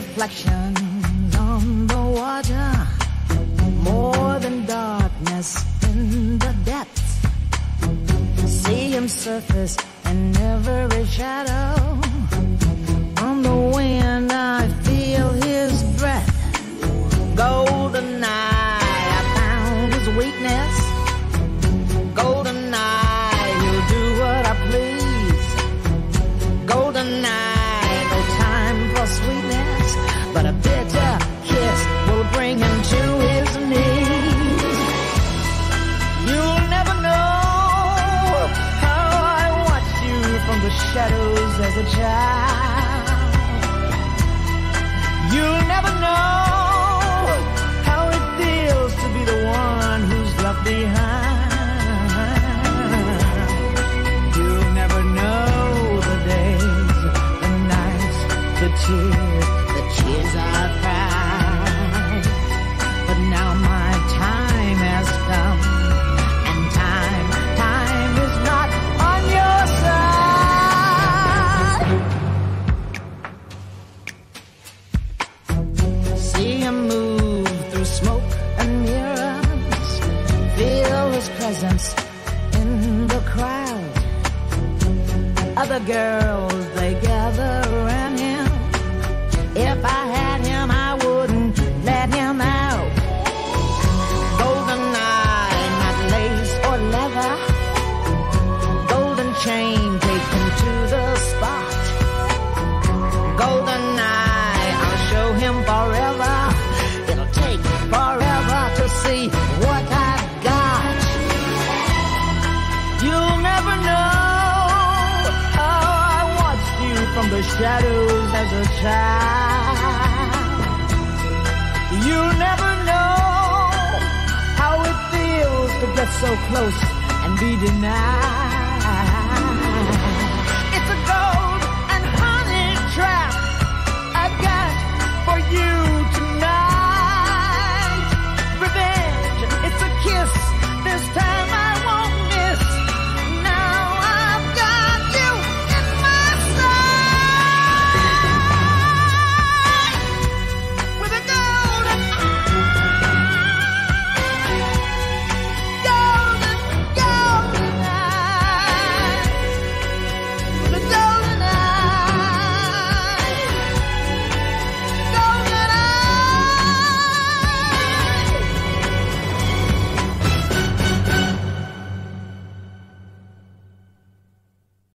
reflections on the water, more than darkness in the depths. See him surface in every shadow. A child. You'll never know how it feels to be the one who's left behind. You'll never know the days, the nights, the tears, presence in the crowd. Other girls, they gather around him. If I had him, I wouldn't let him out. Golden eye, not lace or leather. Golden chain, take him to the the shadows as a child. You'll never know how it feels to get so close and be denied.